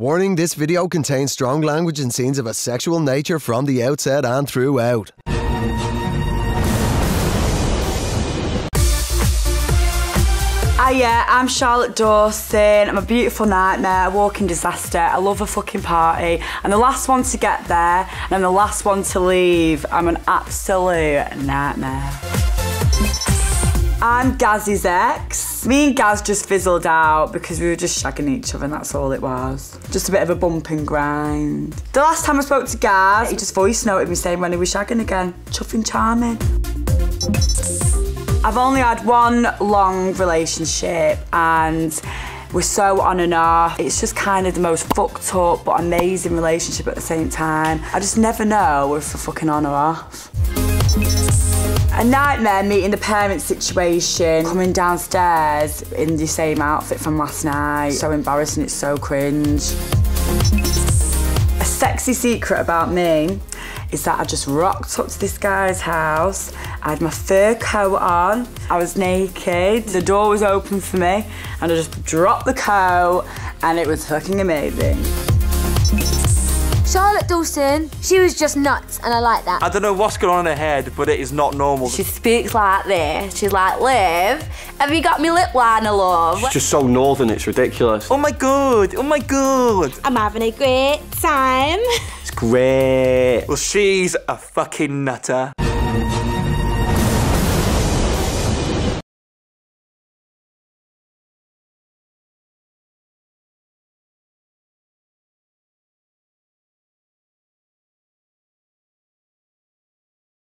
Warning this video contains strong language and scenes of a sexual nature from the outset and throughout. Hiya, I'm Charlotte Dawson. I'm a beautiful nightmare, a walking disaster. I love a fucking party. I'm the last one to get there, and I'm the last one to leave. I'm an absolute nightmare. I'm Gaz's ex. Me and Gaz just fizzled out because we were just shagging each other and that's all it was. Just a bit of a bump and grind. The last time I spoke to Gaz, he just voice noted me saying when he was shagging again. Chuffing charming. I've only had one long relationship and we're so on and off. It's just kind of the most fucked up but amazing relationship at the same time. I just never know if we're fucking on or off. A nightmare meeting the parents situation, coming downstairs in the same outfit from last night. So embarrassing, it's so cringe. A sexy secret about me is that I just rocked up to this guy's house. I had my fur coat on, I was naked, the door was open for me, and I just dropped the coat, and it was fucking amazing. Charlotte Dawson, she was just nuts, and I like that. I don't know what's going on in her head, but it is not normal. She speaks like this. She's like, Liv, have you got me lip liner, love? She's just so northern, it's ridiculous. Oh my god, oh my god. I'm having a great time. It's great. Well, she's a fucking nutter.